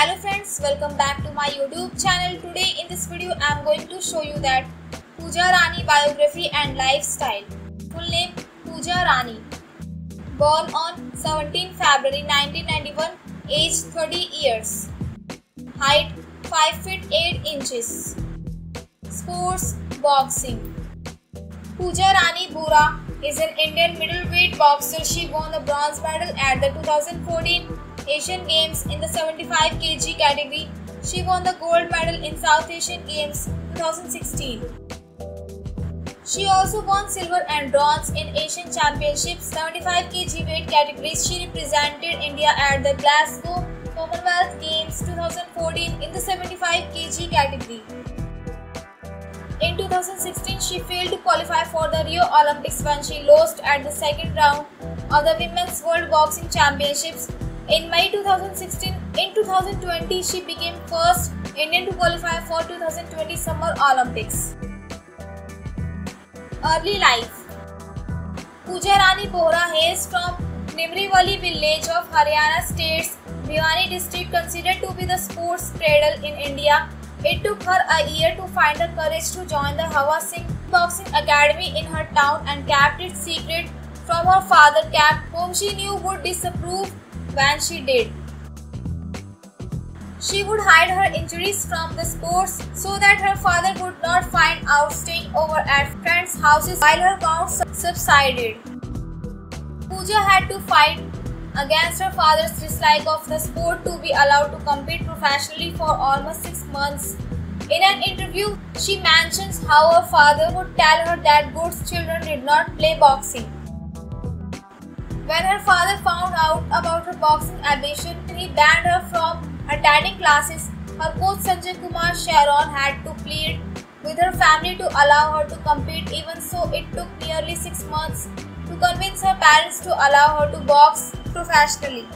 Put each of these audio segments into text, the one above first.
Hello friends, welcome back to my YouTube channel. Today in this video I am going to show you that Pooja Rani biography and lifestyle. Full name Pooja Rani. Born on 17 February 1991, age 30 years. Height 5 feet 8 inches. Sports boxing. Pooja Rani Bura is an Indian middleweight boxer. She won the bronze medal at the 2014 Asian Games in the 75 kg category. She won the gold medal in South Asian Games 2016. She also won silver and bronze in Asian Championships 75 kg weight categories. She represented India at the Glasgow Commonwealth Games 2014 in the 75 kg category. In 2016, she failed to qualify for the Rio Olympics when she lost at the second round of the Women's World Boxing Championships. In May 2016, in 2020, she became first Indian to qualify for 2020 Summer Olympics. Early life. Pooja Rani Bohra hails from Nimriwali village of Haryana state's Bhiwani district considered to be the sports cradle in India. It took her a year to find the courage to join the Hawa Singh Boxing Academy in her town and kept it secret from her father Cap, whom she knew would disapprove when she did. She would hide her injuries from the sports so that her father would not find out staying over at friends' houses while her wounds subsided. Pooja had to fight against her father's dislike of the sport to be allowed to compete professionally for almost six months. In an interview, she mentions how her father would tell her that good children did not play boxing. When her father found out boxing ambition, he banned her from attending classes. Her coach Sanjay Kumar Sheoran had to plead with her family to allow her to compete. Even so, it took nearly six months to convince her parents to allow her to box professionally.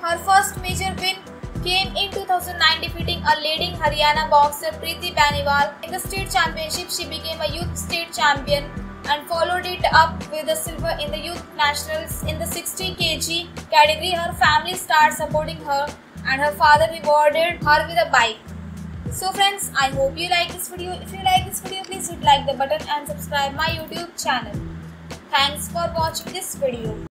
Her first major win came in 2009 defeating a leading Haryana boxer Preeti Beniwal. In the state championship, she became a youth state champion and followed it up with a silver in the youth nationals in the 60 kg category. Her family started supporting her and her father rewarded her with a bike. So friends, I hope you like this video. If you like this video, please hit like the button and subscribe my YouTube channel. Thanks for watching this video.